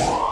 Bye.